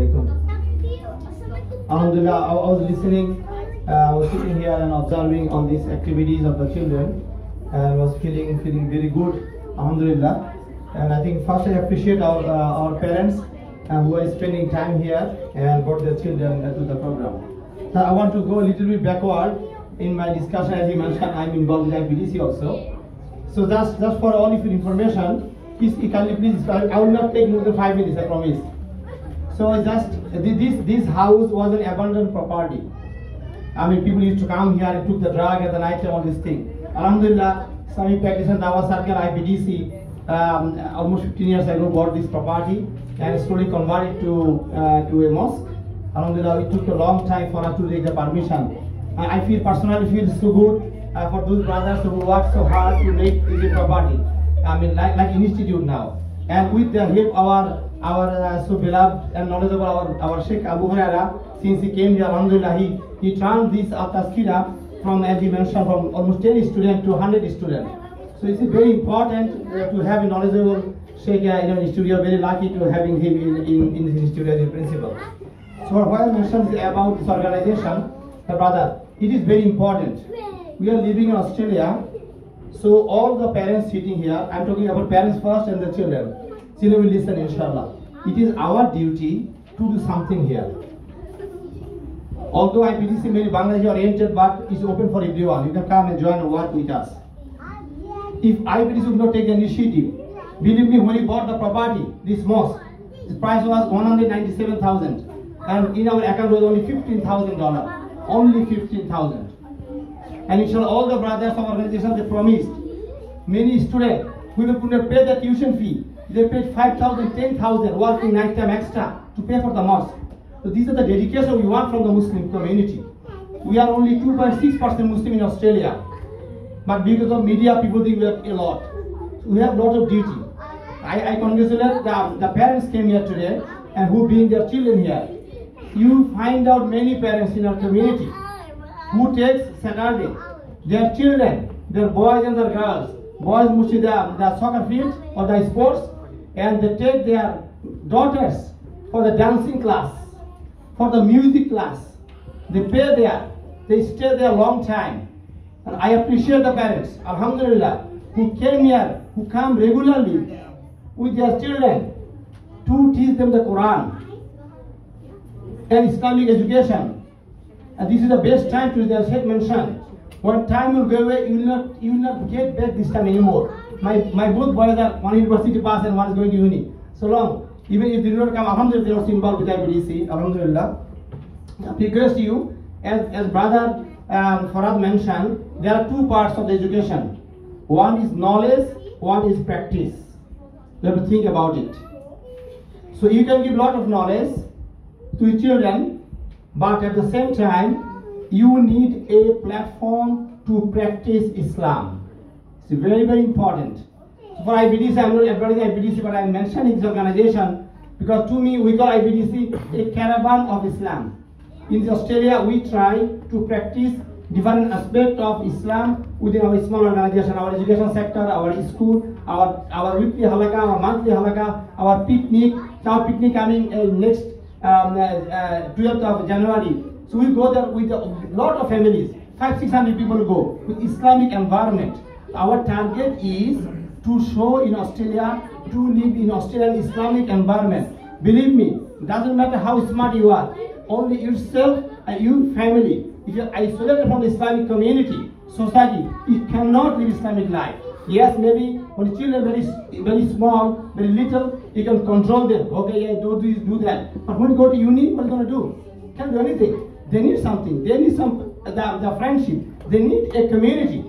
alaikum. Alhamdulillah, I, I was listening, uh, I was sitting here and observing on these activities of the children and was feeling feeling very good, Alhamdulillah. And I think first I appreciate our, uh, our parents uh, who are spending time here and brought their children uh, to the program. Now I want to go a little bit backward in my discussion as you mentioned I'm involved in IPDC also. So that's, that's for all of your information. Please, kindly please, I will not take more than five minutes, I promise. So just this this house was an abandoned property. I mean, people used to come here and took the drug at the night time, all this thing. Alhamdulillah, Sami practitioner Dawa Circle IPDC um, almost 15 years ago bought this property and slowly converted to uh, to a mosque. Alhamdulillah, it took a long time for us to take the permission. I I feel personally feel so good uh, for those brothers who worked so hard to make this property. I mean, like like institute now. And with the help our our uh, so beloved and knowledgeable our, our Sheikh Abu Huraira, since he came here, Alhamdulillah, he, he turned this uh, taskira from, as he mentioned, from almost 10 students to 100 students. So it's very important uh, to have a knowledgeable Sheikh uh, in our studio. Very lucky to having him in, in, in this studio as a principal. So what I mentioned about this organization, the brother, it is very important. We are living in Australia, so all the parents sitting here, I'm talking about parents first and the children. Children will listen, inshallah. It is our duty to do something here. Although IPDC may be Bangladesh oriented, but it's open for everyone. You can come and join and work with us. If I IPDC would not take the initiative, believe me, when we bought the property, this mosque, the price was 197,000, and in our account was only 15,000 dollars. Only 15,000. And inshallah, all the brothers of organization they promised. Many students we will pay the tuition fee, they paid 5,000, 10,000 working night time extra to pay for the mosque. So these are the dedication we want from the Muslim community. We are only 2.6% Muslim in Australia. But because of media, people think we have a lot. We have a lot of duty. I, I congratulate the, the parents came here today and who bring their children here. You find out many parents in our community who takes Saturday, their children, their boys and their girls, boys the, the soccer field or the sports, and they take their daughters for the dancing class, for the music class. They pay there, they stay there a long time. And I appreciate the parents, Alhamdulillah, who came here, who come regularly with their children to teach them the Quran and Islamic education. And this is the best time to, as Sheikh mentioned, when time will go away, you will not, you will not get back this time anymore. My, my both boys are one university pass and one is going to uni. So long, even if they do not come, Alhamdulillah, they are also involved with IPDC, Alhamdulillah. I request you, as, as brother um, Farad mentioned, there are two parts of the education. One is knowledge, one is practice. You have to think about it. So you can give lot of knowledge to children, but at the same time, you need a platform to practice Islam. It's very, very important. For IPDC, I'm not advertising IPDC, but I'm mentioning this organization because to me, we call IPDC a caravan of Islam. In Australia, we try to practice different aspects of Islam within our small organization, our education sector, our school, our, our weekly halaka, our monthly halaka, our picnic, our picnic coming uh, next um, uh, 12th of January. So we go there with a lot of families, five, six hundred people go with Islamic environment. Our target is to show in Australia to live in Australian Islamic environment. Believe me, doesn't matter how smart you are, only yourself and your family. If you're isolated from the Islamic community, society, you cannot live Islamic life. Yes, maybe when children very, very small, very little, you can control them. Okay, yeah, do this, do that. But when you go to uni, what are you going to do? Can't do anything. They need something. They need some the, the friendship. They need a community.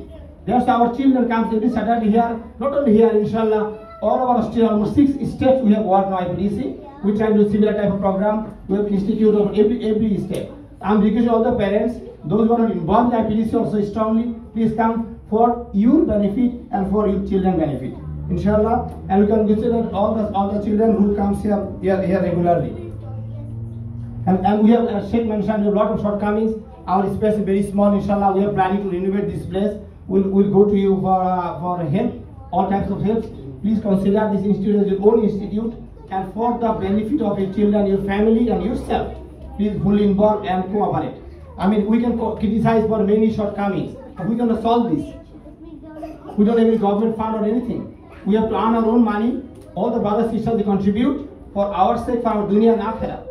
That's our children comes every Saturday here. Not only here, inshallah, all of our Australia, almost six states we have worked on IPDC. We try to do similar type of program. We have institute of every every state. I'm requesting all the parents, those who are not involved in IPDC also strongly, please come for your benefit and for your children benefit. Inshallah, and we can consider all the all the children who comes here here, here regularly. And, and we have, as Sheikh mentioned, a lot of shortcomings. Our space is very small, inshallah. We are planning to renovate this place. We'll, we'll go to you for, uh, for help, all types of help. Please consider this institute as your own institute. and for the benefit of your children, your family, and yourself, please fully involve and cooperate. I mean, we can criticize for many shortcomings, but we're to solve this. We don't have any government fund or anything. We have to earn our own money. All the brothers sisters contribute for our sake, for our dunya and akhirah.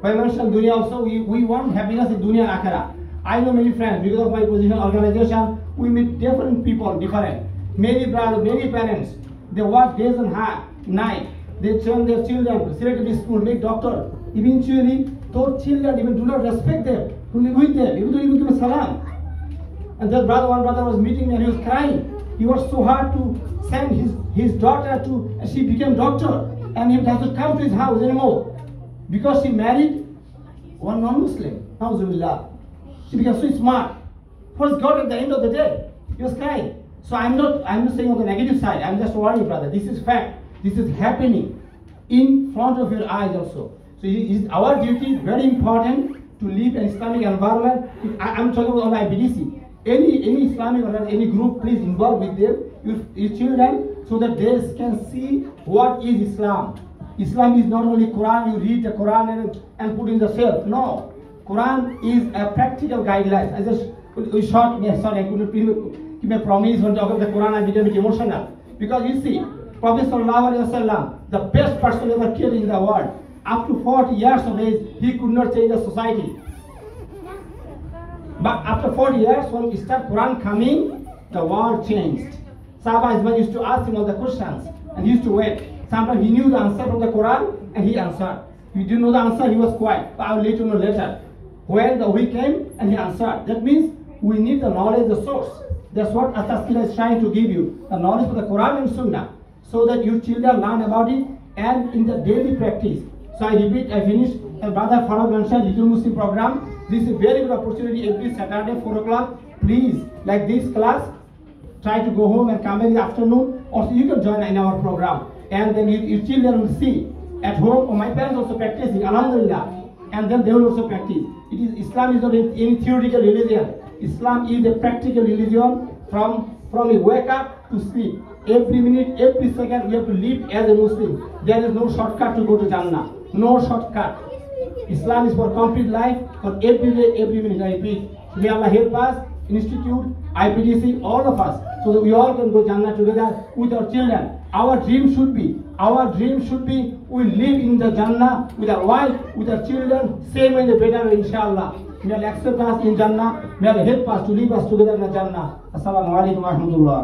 When I mentioned dunya also, we, we want happiness in dunya and akhirah. I know many friends because of my position organization. We meet different people, different. Many brothers, many parents, they work days and ha- night. They train their children, select to school, make doctor. Eventually, those children even do not respect them, to live with them, even don't even give a salam. And that brother, one brother was meeting me and he was crying. He was so hard to send his, his daughter to, she became doctor. And he doesn't come to his house anymore. Because she married one non-Muslim. Alhamdulillah. She became so smart. What's God at the end of the day? He was crying. So I'm not I'm not saying on the negative side. I'm just warning, you, brother. This is fact. This is happening in front of your eyes also. So it is our duty, very important, to live an Islamic environment. I, am talking about IPDC. Any any Islamic or any group, please involve with them, your, your children, so that they can see what is Islam. Islam is not only Quran, you read the Quran and, and put in the shelf. No. Quran is a practical guideline. We short me, sorry, I couldn't give a promise when talking about the Quran, I became emotional. Because you see, Prophet Wasallam, the best person ever killed in the world, to 40 years of age, he could not change the society. But after 40 years, when we start Quran coming, the world changed. Sahaba Ismail used to ask him all the questions and he used to wait. Sometimes he knew the answer from the Quran and he answered. He didn't know the answer, he was quiet. But I will let you know later. When the week came and he answered. That means we need the knowledge, the source. That's what Al Tadhkirah is trying to give you. The knowledge of the Quran and Sunnah. So that your children learn about it and in the daily practice. So I repeat, I finish. And Brother Farah mentioned Little Muslim program. This is a very good opportunity every Saturday, 4 o'clock. Please, like this class, try to go home and come in the afternoon. Or you can join in our program. And then you, your children will see at home. Or my parents also practicing, Alhamdulillah. And then they will also practice. It is Islam is not any theoretical religion. Islam is a practical religion from from you wake up to sleep. Every minute, every second, we have to live as a Muslim. There is no shortcut to go to Jannah. No shortcut. Islam is for complete life, for every day, every minute. I repeat. May Allah help us, Institute, IPDC, all of us, so that we all can go Jannah together with our children. Our dream should be, our dream should be, we live in the Jannah with our wife, with our children, same way the better, inshallah. मेरा lecture पास नहीं जानना मेरा health पास to leave पास together नहीं जानना असलम वरहमतुल्ला